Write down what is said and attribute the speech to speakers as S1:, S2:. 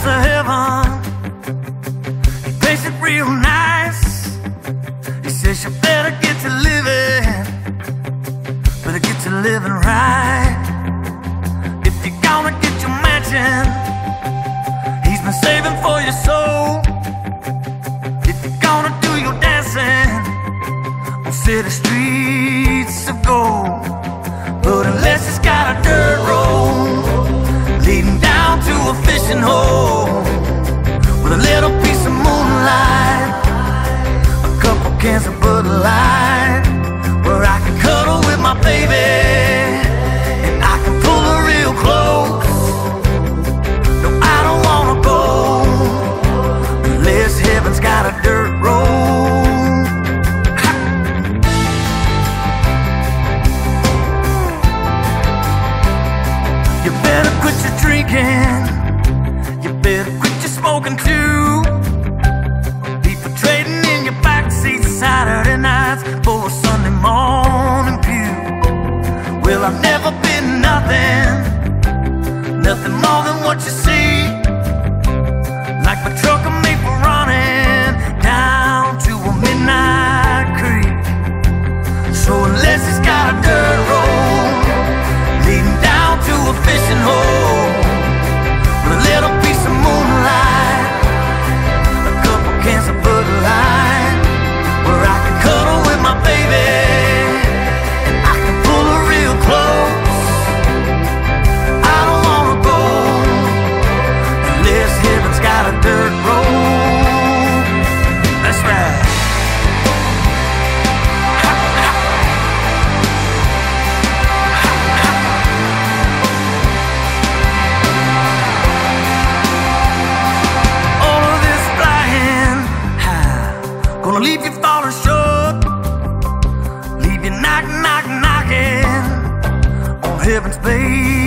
S1: close to heaven. He makes it real nice. He says you better get to living. Better get to living right. If you're gonna get your mansion He's been saving for your soul. If you're gonna do your dancing On city streets of gold. Quit your drinking. You better quit your smoking too. People trading in your backseat Saturday nights for a Sunday morning pew. Well, I've never been nothing, nothing more than what you see. Heaven's bay